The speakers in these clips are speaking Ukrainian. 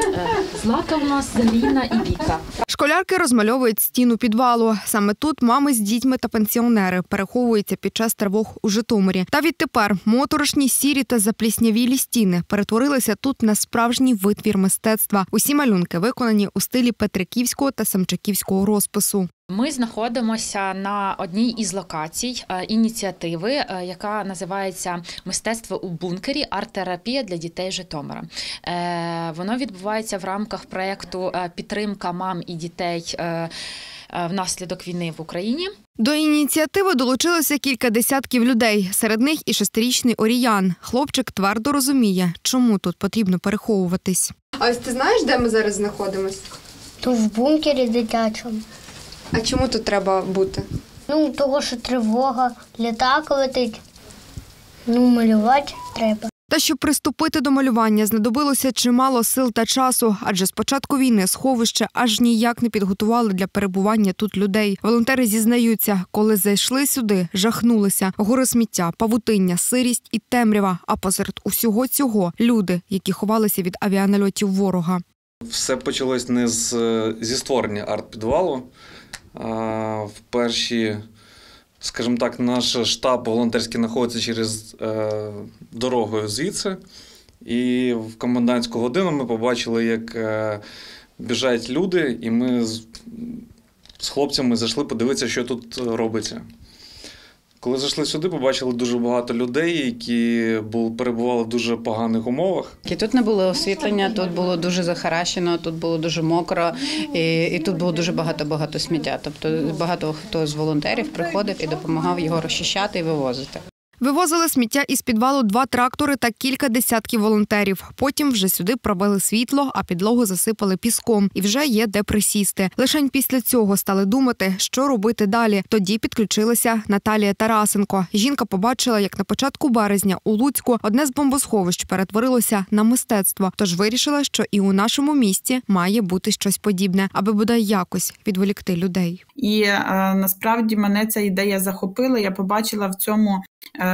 Е, Злата у нас Заліна і Віка. Школярки розмальовують стіну підвалу. Саме тут мами з дітьми та пенсіонери переховуються під час тривог у Житомирі. Та відтепер моторошні сірі та запліснявілі стіни перетворилися тут на справжній витвір мистецтва. Усі малюнки виконані у стилі Петриківського та Самчаківського розпису. Ми знаходимося на одній із локацій е, ініціативи, е, яка називається Мистецтво у бункері арт-терапія для дітей Житомира. Е, Воно відбувається в рамках проєкту е, Підтримка мам і дітей внаслідок війни в Україні. До ініціативи долучилося кілька десятків людей. Серед них і шестирічний Оріян. Хлопчик твердо розуміє, чому тут потрібно переховуватись. А ось ти знаєш, де ми зараз знаходимося? То в бункері дитячому. А чому тут треба бути? Ну, того, що тривога, літак летить. Ну, малювати треба. Та щоб приступити до малювання, знадобилося чимало сил та часу, адже з початку війни сховище аж ніяк не підготували для перебування тут людей. Волонтери зізнаються, коли зайшли сюди, жахнулися гори сміття, павутиння, сирість і темрява. А посеред усього цього люди, які ховалися від авіанальотів ворога. Все почалось не з, зі створення арт-підвалу. В перші, скажімо так, наш штаб волонтерський знаходиться через е, дорогою звідси. І в комендантську годину ми побачили, як е, біжать люди, і ми з, з хлопцями зайшли подивитися, що тут робиться. Коли зайшли сюди, побачили дуже багато людей, які перебували в дуже поганих умовах. І тут не було освітлення, тут було дуже захаращено, тут було дуже мокро, і, і тут було дуже багато багато сміття. Тобто багато хто з волонтерів приходив і допомагав його розчищати і вивозити. Вивозили сміття із підвалу два трактори та кілька десятків волонтерів. Потім вже сюди провели світло, а підлогу засипали піском, і вже є де присісти. Лишень після цього стали думати, що робити далі. Тоді підключилася Наталія Тарасенко. Жінка побачила, як на початку березня у Луцьку одне з бомбосховищ перетворилося на мистецтво. Тож вирішила, що і у нашому місті має бути щось подібне, аби бодай якось відволікти людей. І е, насправді мене ця ідея захопила. Я побачила в цьому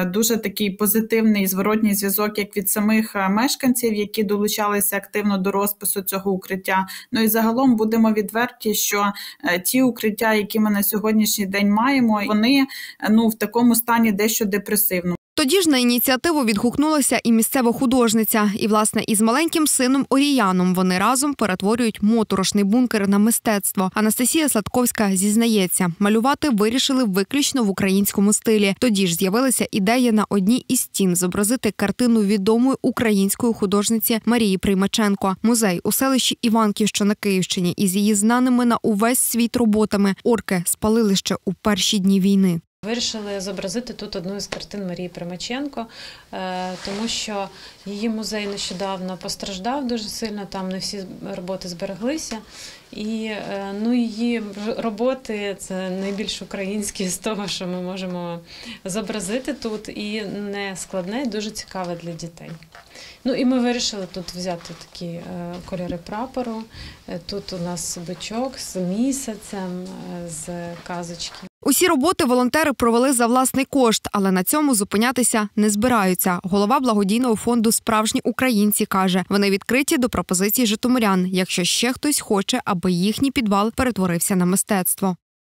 дуже такий позитивний зворотній зв'язок, як від самих е, мешканців, які долучалися активно до розпису цього укриття. Ну і загалом будемо відверті, що е, ті укриття, які ми на сьогоднішній день маємо, вони е, ну в такому стані дещо депресивному. Тоді ж на ініціативу відгукнулася і місцева художниця. І, власне, із маленьким сином Оріяном вони разом перетворюють моторошний бункер на мистецтво. Анастасія Сладковська зізнається, малювати вирішили виключно в українському стилі. Тоді ж з'явилася ідея на одній із стін зобразити картину відомої української художниці Марії Приймаченко. Музей у селищі Іванків, що на Київщині, із її знаними на увесь світ роботами орки спалили ще у перші дні війни. Вирішили зобразити тут одну із картин Марії Примаченко, е, тому що її музей нещодавно постраждав дуже сильно, там не всі роботи збереглися. І е, ну, її роботи це найбільш українські з того, що ми можемо зобразити тут, і не складне, і дуже цікаве для дітей. Ну і ми вирішили тут взяти такі е, кольори прапору. Тут у нас бичок з місяцем, з казочки. Усі роботи волонтери провели за власний кошт, але на цьому зупинятися не збираються. Голова благодійного фонду Справжні українці каже, вони відкриті до пропозицій житомирян, якщо ще хтось хоче, аби їхній підвал перетворився на мистецтво.